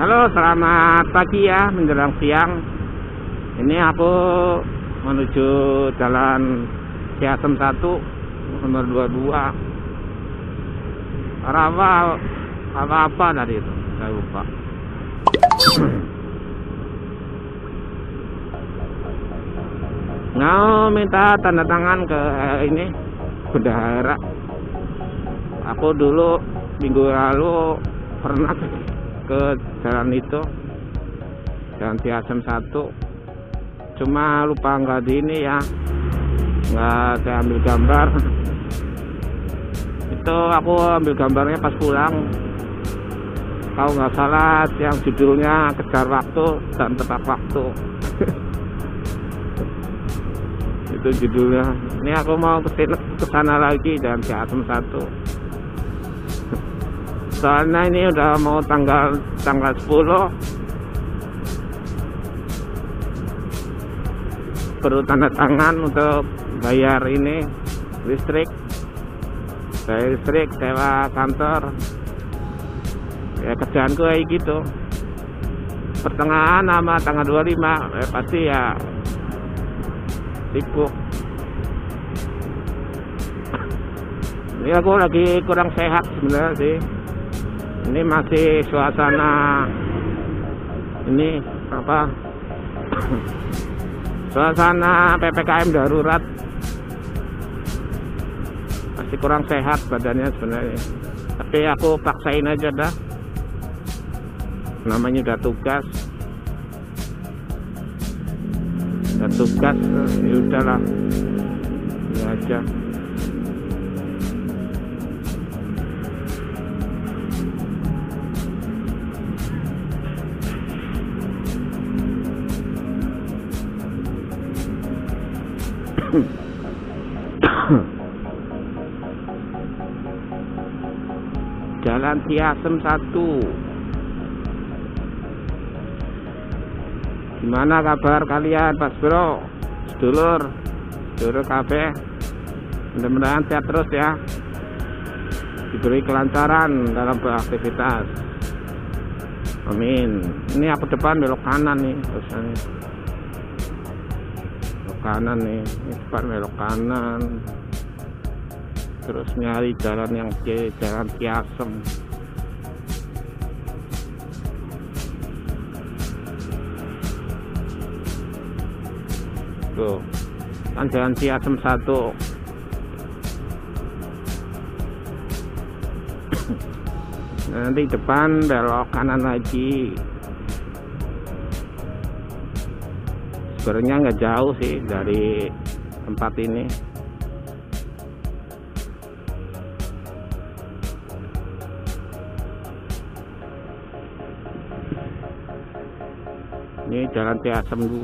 Halo, selamat pagi ya menjelang siang. Ini aku menuju jalan Ciasem 1 nomor 22. Rawa apa apa tadi itu? Saya lupa. Mau minta tanda tangan ke ini bendahara. Aku dulu minggu lalu pernah ke jalan itu. Jalan Ciasem 1 cuma lupa nggak di ini ya. Nggak saya ambil gambar. Itu aku ambil gambarnya pas pulang. Kalau nggak salah yang judulnya kejar waktu dan tepat waktu. Itu judulnya. Ini aku mau ke sini ke sana lagi dan Ciasem 1 soalnya ini udah mau tanggal tanggal 10 perlu tanda tangan untuk bayar ini listrik. Bayar listrik sewa kantor. Ya kerjaanku kayak gitu. Pertengahan sama tanggal 25 eh, pasti ya sibuk. Ini aku lagi kurang sehat sebenarnya sih ini masih suasana ini apa? Suasana PPKM darurat. Masih kurang sehat badannya sebenarnya. Tapi aku paksain aja dah. Namanya udah tugas. Udah tugas ya udahlah. Ini aja Jalan Tiasem 1 Gimana kabar kalian Mas Bro? Sedulur Sedulur kafe Mudah-mudahan sehat terus ya. Diberi kelancaran dalam beraktivitas. Amin. Ini aku depan belok kanan nih Terusan Belok kanan nih Ini depan belok kanan terus nyari jalan yang ke jalan Tiasem tuh. Kan jalan Tiasem satu. Nanti depan belok kanan lagi. Sebenarnya nggak jauh sih dari tempat ini ini jalan Tiasem 2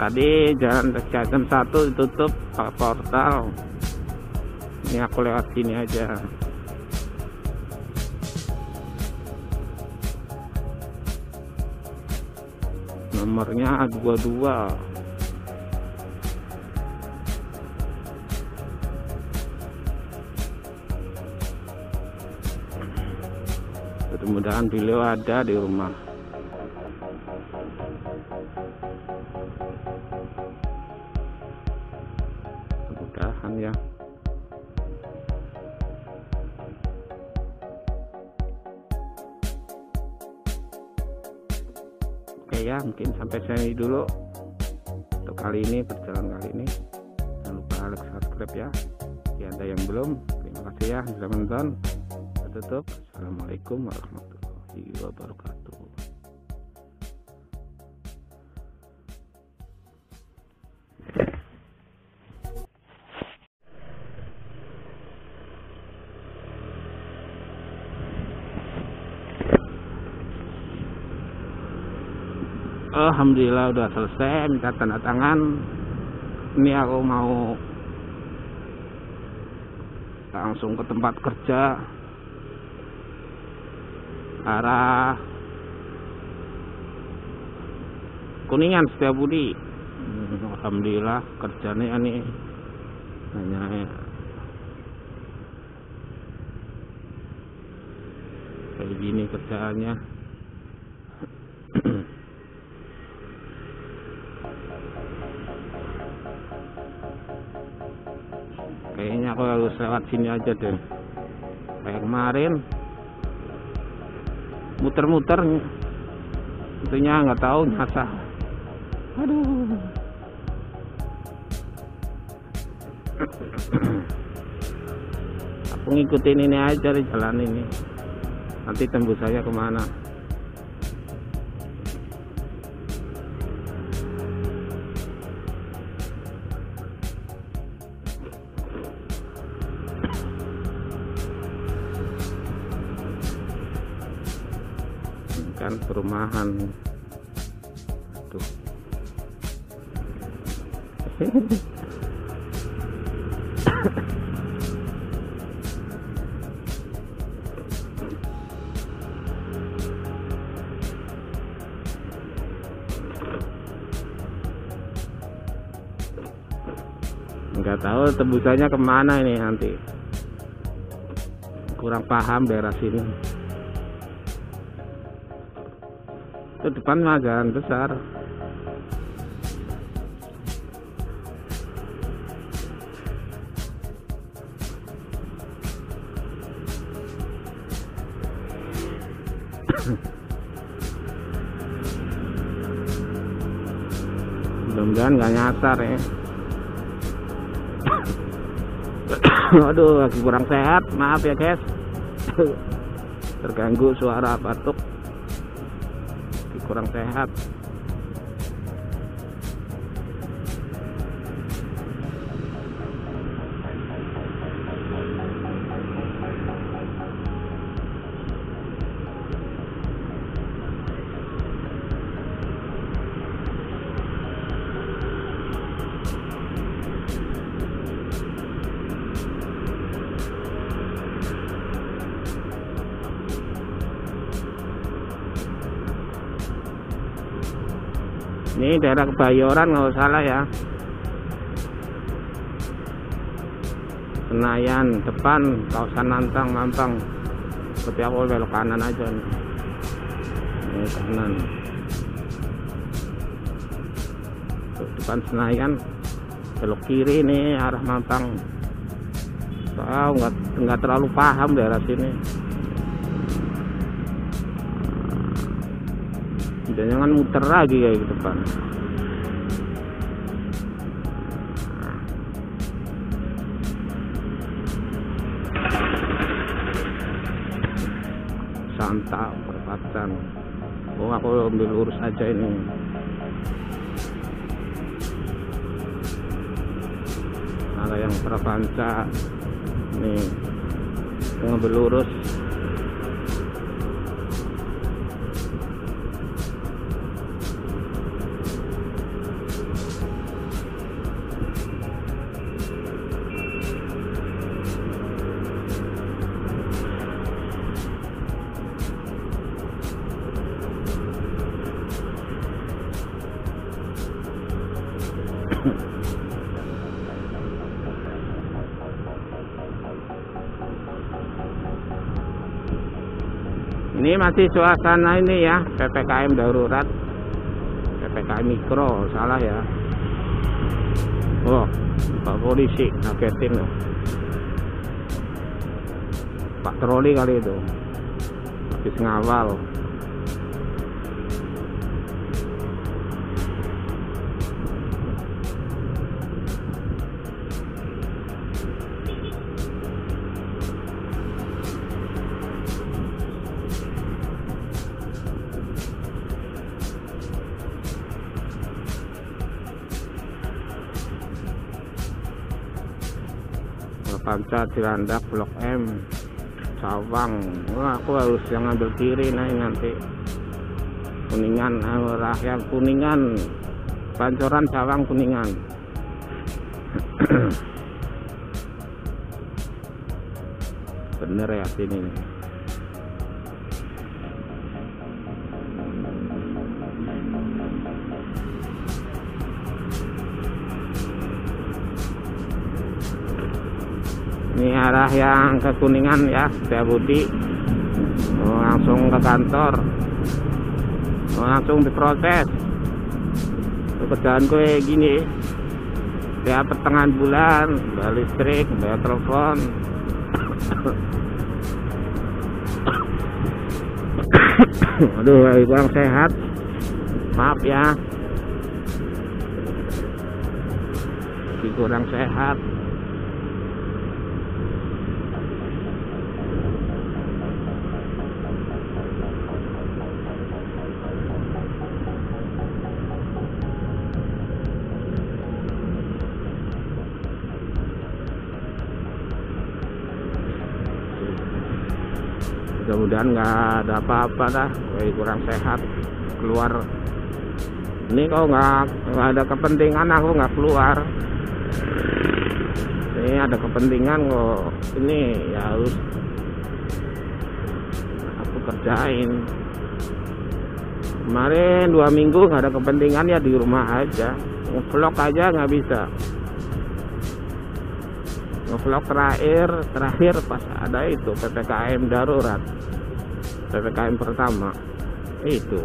tadi jalan Tiasem 1 ditutup pakai portal. Ini aku lewat sini aja. Nomornya 22 mudah-mudahan beliau ada di rumah. Mudah-mudahan ya. Oke ya mungkin sampai sini dulu. Untuk kali ini perjalanan kali ini. Jangan lupa like subscribe ya. Jika ada yang belum terima kasih ya. Sudah menonton. Tutup Assalamualaikum warahmatullahi wabarakatuh. Alhamdulillah udah selesai minta tanda tangan. Ini aku mau langsung ke tempat kerja arah Kuningan setiap budi. Hmm. Alhamdulillah kerjanya ini hanya kayak gini kerjaannya. Kayaknya aku harus lewat sini aja deh. Kayak kemarin muter-muter. Itunya nggak tahu nyasar. Aduh. Aku ngikutin ini aja di jalan ini. Nanti tembus saya ke mana kan perumahan. Tuh. Nggak tahu tembusannya ke mana ini nanti. Kurang paham daerah sini depan mah jalan besar. Mudah-mudahan nggak nyasar ya. Aduh lagi kurang sehat. Maaf ya guys. Terganggu suara batuk kurang sehat ini daerah Kebayoran nggak salah ya. Senayan depan kawasan Nantang Mampang. Seperti aku belok kanan aja nih ini kanan. Depan Senayan. Belok kiri nih arah Mampang. Saya nggak nggak terlalu paham daerah sini jangan muter lagi kayak ke depan santa perempatan oh aku ambil lurus aja ini. Ada yang prapanca nih ngambil lurus ini masih suasana ini ya PPKM darurat. PPKM mikro salah ya. Oh Pak polisi ngagetin loh. Patroli kali itu. Habis ngawal Panca Cilandak Blok M Cawang. Wah, aku harus yang ngambil kiri nah nanti Kuningan arah yang Kuningan. Pancoran Cawang Kuningan. Bener ya sini arah yang ke kuningan ya Setiabudi mau langsung ke kantor. Mau langsung diproses. Kerjaan gue gini. Ya pertengahan bulan bayar listrik bayar telepon. Aduh kurang sehat. Maaf ya. Kurang sehat mudah-mudahan nggak ada apa-apa dah. Kayak kurang sehat keluar. Ini kok nggak ada kepentingan aku nggak keluar. Ini ada kepentingan kok. Ini ya harus aku kerjain. Kemarin dua minggu nggak ada kepentingan ya di rumah aja. Ngevlog aja nggak bisa ngevlog terakhir terakhir pas ada itu ppkm darurat. Ppkm pertama. Itu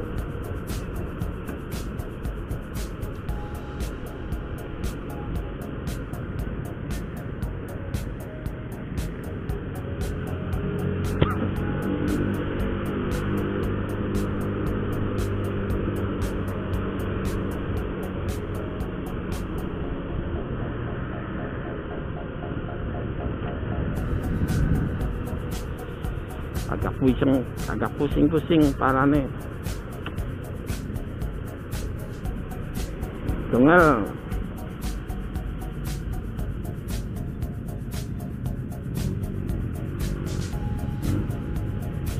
pusing agak pusing-pusing parane. Dengel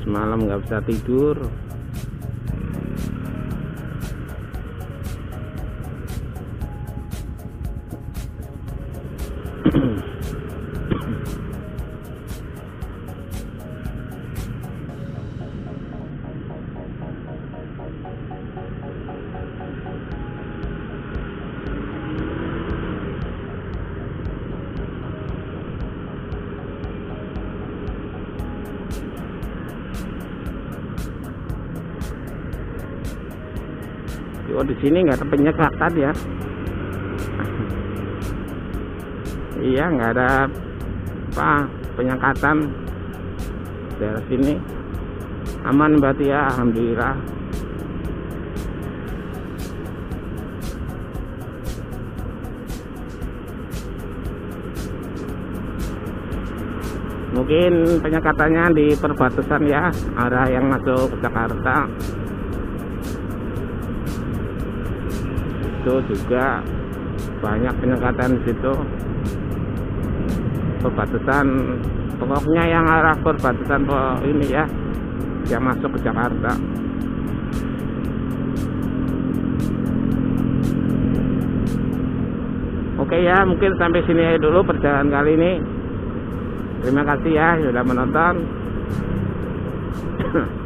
semalam nggak bisa tidur Oh di sini nggak ada penyekatan ya. iya nggak ada apa penyekatan dari sini aman berarti ya alhamdulillah. Mungkin penyekatannya di perbatasan ya, arah yang masuk ke Jakarta. Itu juga banyak penyekatan di situ. Perbatasan pokoknya yang arah perbatasan ini ya yang masuk ke Jakarta. Oke ya mungkin sampai sini aja dulu perjalanan kali ini. Terima kasih ya sudah menonton